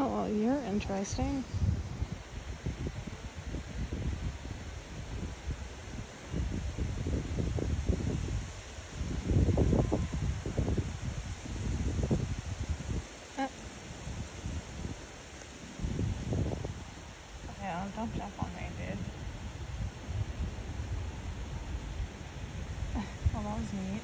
Oh, well, you're interesting. Uh. Yeah, don't jump on me, dude. Well, oh, that was neat.